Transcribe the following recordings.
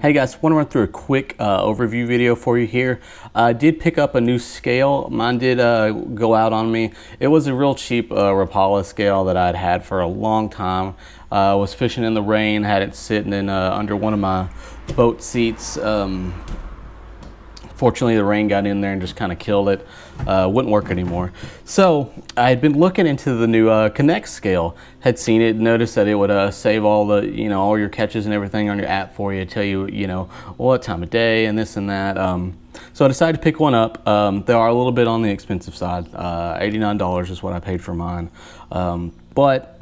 Hey guys, want to run through a quick uh, overview video for you here. I did pick up a new scale. Mine did uh, go out on me. It was a real cheap uh, Rapala scale that I'd had for a long time. I was fishing in the rain, had it sitting in uh, under one of my boat seats. Um, Fortunately, the rain got in there and just kind of killed it. Uh, wouldn't work anymore. So I had been looking into the new uh, Connect scale. Had seen it, noticed that it would uh, save all the, you know, all your catches and everything on your app for you. Tell you, you know, what time of day and this and that. Um, so I decided to pick one up. Um, they are a little bit on the expensive side. Uh, $89 is what I paid for mine. Um, but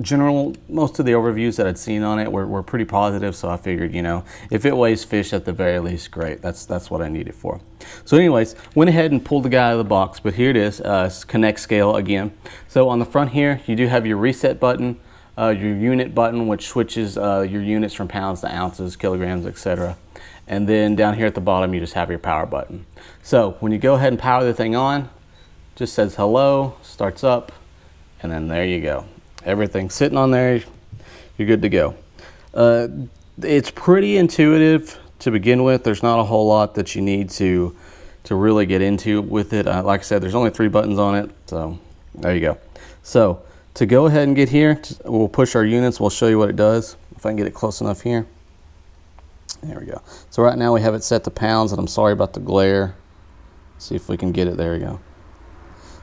general, most of the overviews that I'd seen on it were, were pretty positive, so I figured, you know, if it weighs fish at the very least, great. That's that's what I need it for. So anyways, went ahead and pulled the guy out of the box, but here it is, uh, Connect Scale again. So on the front here, you do have your reset button, uh, your unit button, which switches uh, your units from pounds to ounces, kilograms, etc. And then down here at the bottom, you just have your power button. So when you go ahead and power the thing on, just says hello, starts up, and then there you go everything sitting on there, you're good to go. Uh, it's pretty intuitive to begin with. There's not a whole lot that you need to to really get into with it. Uh, like I said, there's only three buttons on it, so there you go. So to go ahead and get here, we'll push our units. We'll show you what it does. If I can get it close enough here. There we go. So right now we have it set to pounds, and I'm sorry about the glare. See if we can get it. There we go.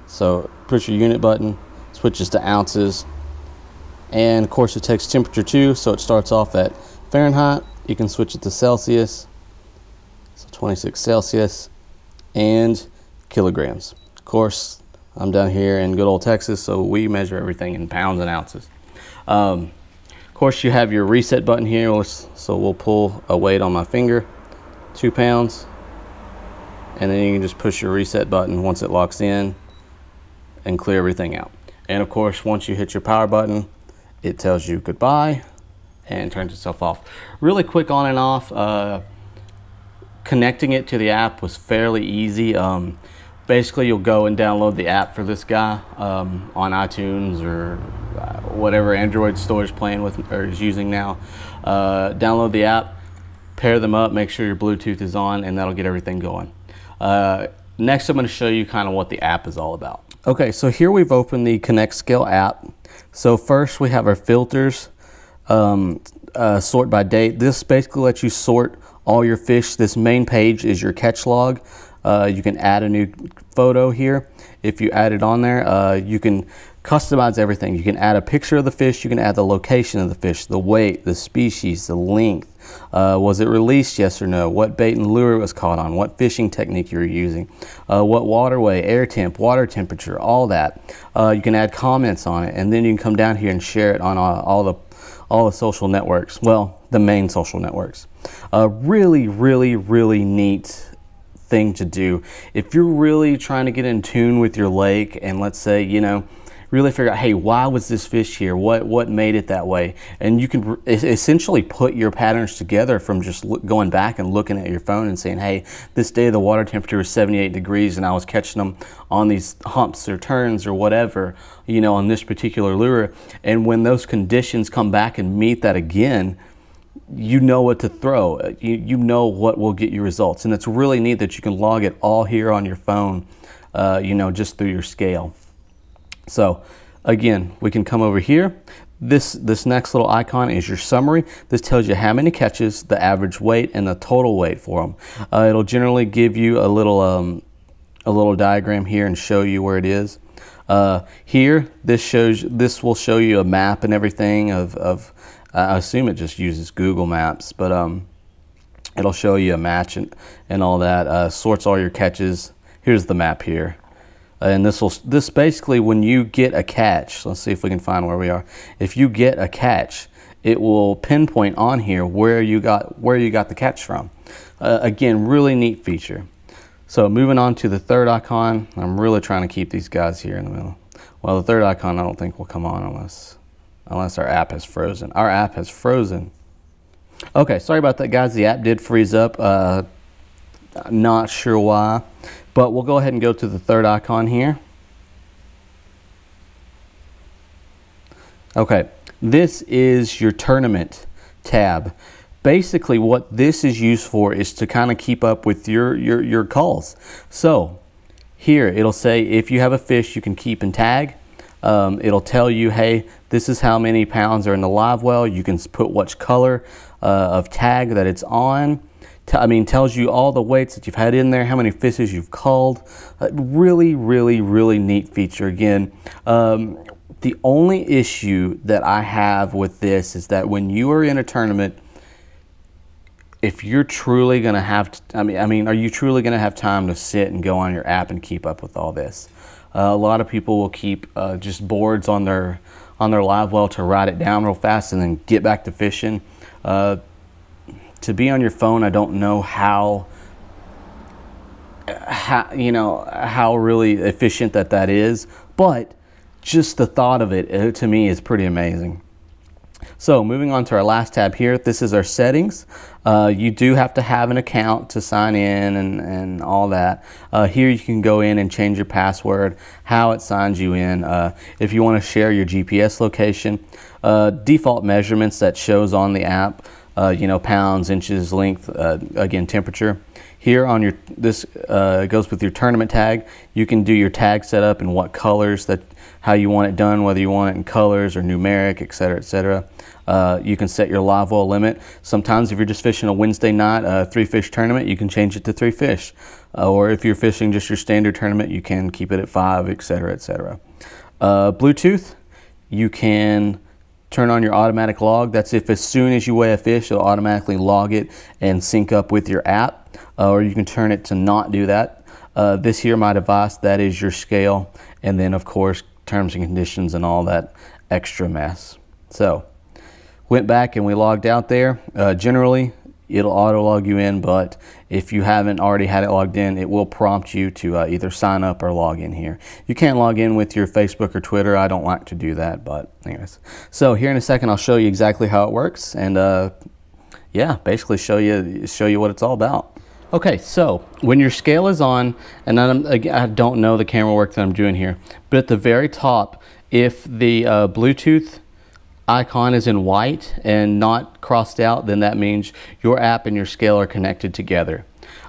So push your unit button, switches to ounces, and of course it takes temperature too so it starts off at Fahrenheit. You can switch it to Celsius. So 26 Celsius and kilograms. Of course I'm down here in good old Texas so we measure everything in pounds and ounces. Um, of course you have your reset button here so we'll pull a weight on my finger two pounds. And then you can just push your reset button once it locks in and clear everything out. And of course once you hit your power button it tells you goodbye and turns itself off. Really quick on and off. Uh, connecting it to the app was fairly easy. Um, basically, you'll go and download the app for this guy um, on iTunes or uh, whatever Android store is playing with or is using now. Uh, download the app, pair them up, make sure your Bluetooth is on, and that'll get everything going. Uh, next, I'm going to show you kind of what the app is all about. Okay, so here we've opened the Connect Scale app. So first we have our filters, um, uh, sort by date. This basically lets you sort all your fish. This main page is your catch log. Uh, you can add a new photo here. If you add it on there, uh, you can customize everything. You can add a picture of the fish, you can add the location of the fish, the weight, the species, the length. Uh, was it released, yes or no? What bait and lure it was caught on? What fishing technique you're using? Uh, what waterway, air temp, water temperature, all that. Uh, you can add comments on it, and then you can come down here and share it on all the all the social networks. Well, the main social networks. A really, really, really neat thing to do. If you're really trying to get in tune with your lake, and let's say, you know, really figure out, hey, why was this fish here? What what made it that way? And you can essentially put your patterns together from just look, going back and looking at your phone and saying, hey, this day the water temperature was 78 degrees and I was catching them on these humps or turns or whatever, you know, on this particular lure. And when those conditions come back and meet that again, you know what to throw. You, you know what will get you results. And it's really neat that you can log it all here on your phone, uh, you know, just through your scale. So again, we can come over here. This, this next little icon is your summary. This tells you how many catches, the average weight, and the total weight for them. Uh, it'll generally give you a little, um, a little diagram here and show you where it is. Uh, here, this shows this will show you a map and everything of, of I assume it just uses Google Maps, but um, it'll show you a match and, and all that. Uh, sorts all your catches. Here's the map here and this will this basically when you get a catch let's see if we can find where we are. If you get a catch it will pinpoint on here where you got where you got the catch from. Uh, again really neat feature. So moving on to the third icon. I'm really trying to keep these guys here in the middle. Well the third icon I don't think will come on unless unless our app has frozen. Our app has frozen. Okay sorry about that guys. The app did freeze up. Uh, not sure why but we'll go ahead and go to the third icon here. Okay, this is your tournament tab. basically what this is used for is to kind of keep up with your, your, your calls. So here it'll say if you have a fish you can keep and tag. Um, it'll tell you, hey, this is how many pounds are in the live well. You can put which color uh, of tag that it's on. I mean, tells you all the weights that you've had in there, how many fishes you've culled. Uh, really, really, really neat feature. Again, um, the only issue that I have with this is that when you are in a tournament, if you're truly going to have, I mean, I mean, are you truly going to have time to sit and go on your app and keep up with all this? Uh, a lot of people will keep uh, just boards on their on their live well to write it down real fast and then get back to fishing. Uh, to be on your phone, I don't know how, how you know how really efficient that that is, but just the thought of it, it to me is pretty amazing. So moving on to our last tab here, this is our settings. Uh, you do have to have an account to sign in and, and all that. Uh, here you can go in and change your password, how it signs you in. Uh, if you want to share your GPS location, uh, default measurements that shows on the app, uh, you know, pounds, inches, length, uh, again, temperature. Here on your, this goes with your tournament tag. You can do your tag setup and what colors that how you want it done, whether you want it in colors or numeric, et etc., etc. Uh, you can set your live well limit. Sometimes if you're just fishing a Wednesday night uh, three fish tournament, you can change it to three fish. Uh, or if you're fishing just your standard tournament, you can keep it at five, et etc., etc. Uh, Bluetooth, you can turn on your automatic log. That's if as soon as you weigh a fish, it'll automatically log it and sync up with your app. Uh, or you can turn it to not do that. Uh, this here, my device, that is your scale. And then, of course, terms and conditions and all that extra mess. So went back and we logged out there. Uh, generally, it'll auto log you in, but if you haven't already had it logged in, it will prompt you to uh, either sign up or log in here. You can't log in with your Facebook or Twitter. I don't like to do that, but anyways. So here in a second, I'll show you exactly how it works, and uh, yeah, basically show you show you what it's all about. Okay, so when your scale is on, and I'm, I don't know the camera work that I'm doing here, but at the very top, if the uh, Bluetooth icon is in white and not crossed out, then that means your app and your scale are connected together.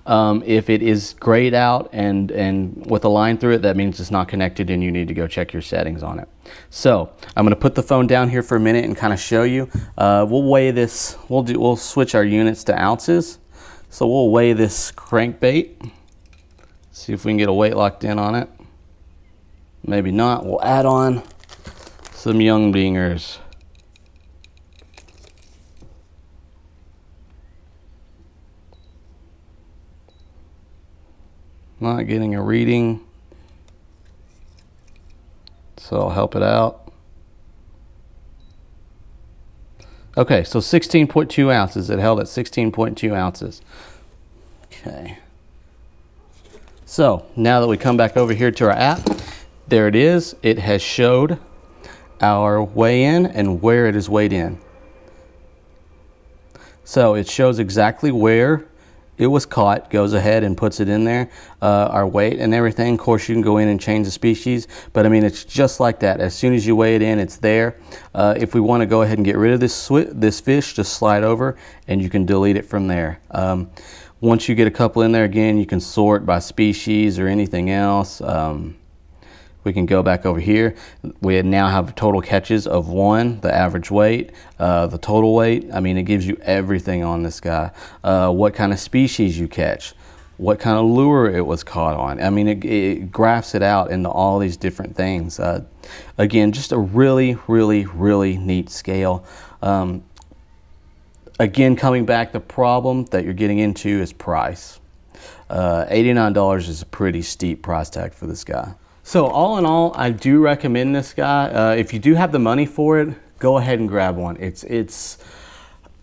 Um, if it is grayed out and, and with a line through it, that means it's not connected and you need to go check your settings on it. So I'm going to put the phone down here for a minute and kind of show you. Uh, we'll weigh this, we'll, do, we'll switch our units to ounces. So we'll weigh this crankbait, see if we can get a weight locked in on it. Maybe not. We'll add on some Yum Dingers. Not getting a reading, so I'll help it out. Okay, so 16.2 ounces. It held at 16.2 ounces. Okay. So now that we come back over here to our app, there it is. It has showed our weigh in and where it is weighed in. So it shows exactly where it was caught, goes ahead and puts it in there, uh, our weight and everything. Of course, you can go in and change the species, but I mean, it's just like that. As soon as you weigh it in, it's there. Uh, if we want to go ahead and get rid of this this fish, just slide over and you can delete it from there. Um, once you get a couple in there again, you can sort by species or anything else. Um, we can go back over here. We now have total catches of one, the average weight, uh, the total weight. I mean, it gives you everything on this guy. Uh, what kind of species you catch, what kind of lure it was caught on. I mean, it, it graphs it out into all these different things. Uh, again, just a really, really, really neat scale. Um, again, coming back, the problem that you're getting into is price. Uh, $89 is a pretty steep price tag for this guy. So all in all, I do recommend this guy. Uh, if you do have the money for it, go ahead and grab one. It's it's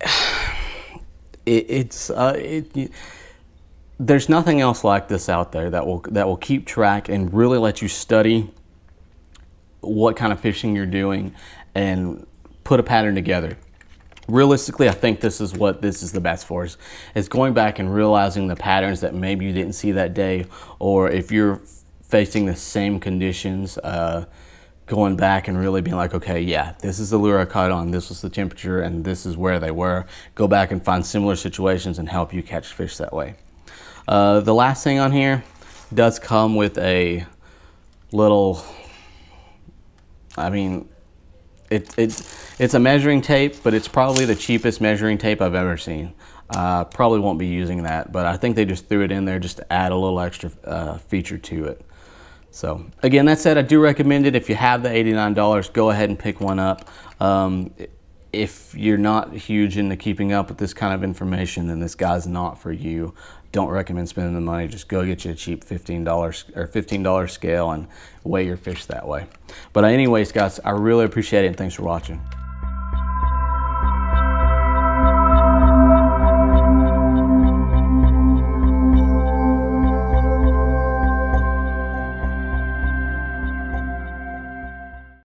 it, it's uh, it, there's nothing else like this out there that will that will keep track and really let you study what kind of fishing you're doing and put a pattern together. Realistically, I think this is what this is the best for is, is going back and realizing the patterns that maybe you didn't see that day or if you're facing the same conditions, uh, going back and really being like, okay, yeah, this is the lure I caught on, this was the temperature, and this is where they were. Go back and find similar situations and help you catch fish that way. Uh, the last thing on here does come with a little, I mean, it, it, it's a measuring tape, but it's probably the cheapest measuring tape I've ever seen. Uh, probably won't be using that, but I think they just threw it in there just to add a little extra uh, feature to it. So again, that said, I do recommend it. If you have the $89, go ahead and pick one up. Um, if you're not huge into keeping up with this kind of information, then this guy's not for you. Don't recommend spending the money. Just go get you a cheap $15 or $15 scale and weigh your fish that way. But anyways, guys, I really appreciate it and thanks for watching.